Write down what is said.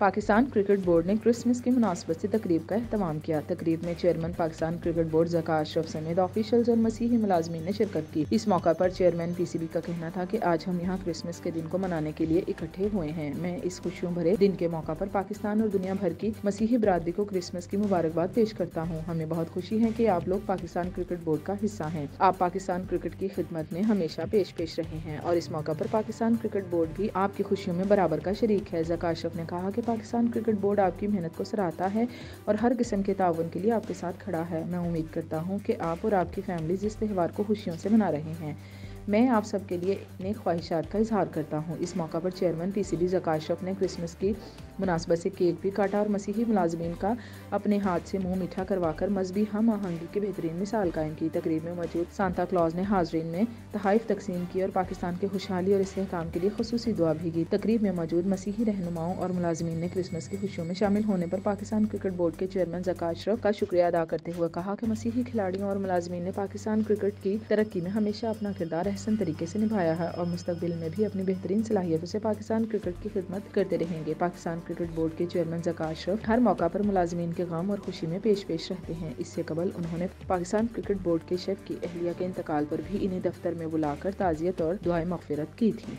Pakistan cricket board ने Christmas की मुनासबत से तकरीब का अहतमाम किया। तकरीब में चेयरमैन पाकिस्तान क्रिकेट बोर्ड जका अशरफ समेत ऑफिशल्स और मसीही मुलाजमीन ने शिरकत की। इस मौका पर चेयरमैन पीसीबी का कहना था कि आज हम यहाँ क्रिसमस के दिन को मनाने के लिए इकट्ठे हुए हैं। मैं इस खुशियों भरे दिन के मौका पर पाकिस्तान और दुनिया भर की मसीही बरदरी को क्रिसमस की मुबारकबाद पेश करता हूँ। हमें बहुत खुशी है की आप लोग पाकिस्तान क्रिकेट बोर्ड का हिस्सा है। आप पाकिस्तान क्रिकेट की खिदमत में हमेशा पेश पेश रहे हैं और इस मौका पर पाकिस्तान क्रिकेट बोर्ड भी आपकी खुशियों में बराबर का शरीक है। जका अशरफ ने कहा कि पाकिस्तान क्रिकेट बोर्ड आपकी मेहनत को सराहता है और हर किस्म के ताउन के लिए आपके साथ खड़ा है। मैं उम्मीद करता हूँ कि आप और आपकी फैमिली इस त्यौहार को खुशियों से मना रहे हैं। मैं आप सबके लिए नेक ख्वाहिशात का इजहार करता हूँ। इस मौका पर chairman P C B Zaka Ashraf ने क्रिसमस की मुनासबत से केक भी काटा और मसीही मुलाजमीन का अपने हाथ से मुँह मीठा करवाकर मजहबी हम आहंगी की बेहतरीन मिसाल कायम की। तकरीब में मौजूद सांता क्लॉज ने हाजरीन में तहाइफ तकसीम की और पाकिस्तान की खुशहाली और इसकाम के लिए खसूसी दुआ भी की। तकरीब में मौजूद मसीही रहनुमाओं और मुलाजमीन ने क्रिसमस की खुशियों में शामिल होने पर पाकिस्तान क्रिकेट बोर्ड के चेयरमैन जका अशरफ का शुक्रिया अदा करते हुए कहा कि मसीही खिलाड़ियों और मुलाजमीन ने पाकिस्तान क्रिकेट की तरक्की में हमेशा अपना किरदार अहसन तरीके से निभाया है और मुस्तबिल में भी अपनी बेहतरीन सलाहियतों से पाकिस्तान क्रिकेट की खिदमत करते रहेंगे। पाकिस्तान क्रिकेट बोर्ड के चेयरमैन जका अशरफ हर मौका पर मुलाजमीन के गम और खुशी में पेश पेश रहते हैं। इससे कबल उन्होंने पाकिस्तान क्रिकेट बोर्ड के शेफ की अहलिया के इंतकाल पर भी इन्हें दफ्तर में बुलाकर ताजियत और दुआ मफफरत की थी।